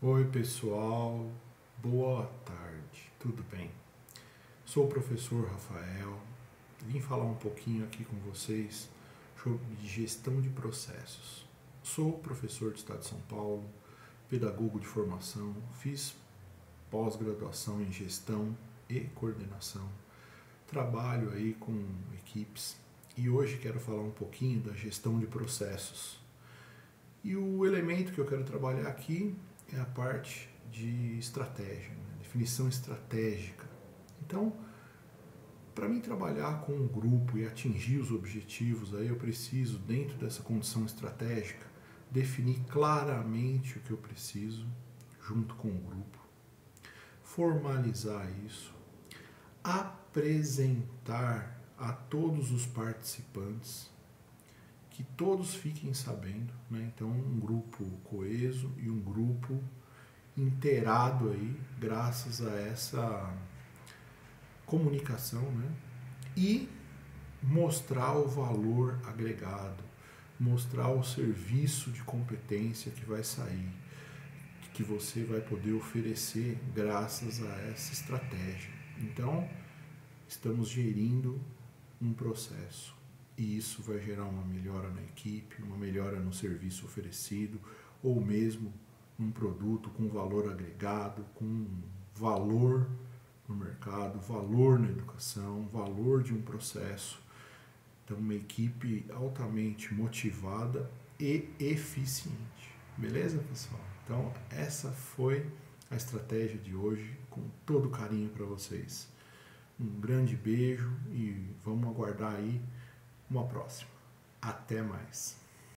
Oi, pessoal. Boa tarde. Tudo bem? Sou o professor Rafael. Vim falar um pouquinho aqui com vocês sobre gestão de processos. Sou professor do Estado de São Paulo, pedagogo de formação, fiz pós-graduação em gestão e coordenação. Trabalho aí com equipes e hoje quero falar um pouquinho da gestão de processos. E o elemento que eu quero trabalhar aqui é a parte de estratégia, né? definição estratégica. Então, para mim trabalhar com um grupo e atingir os objetivos, aí eu preciso, dentro dessa condição estratégica, definir claramente o que eu preciso junto com o grupo, formalizar isso, apresentar a todos os participantes, que todos fiquem sabendo, né? Então, um grupo coeso e um grupo inteirado aí, graças a essa comunicação, né? E mostrar o valor agregado, mostrar o serviço de competência que vai sair, que você vai poder oferecer graças a essa estratégia. Então, estamos gerindo um processo. E isso vai gerar uma melhora na equipe, uma melhora no serviço oferecido, ou mesmo um produto com valor agregado, com valor no mercado, valor na educação, valor de um processo. Então, uma equipe altamente motivada e eficiente. Beleza, pessoal? Então, essa foi a estratégia de hoje, com todo carinho para vocês. Um grande beijo e vamos aguardar aí uma próxima. Até mais.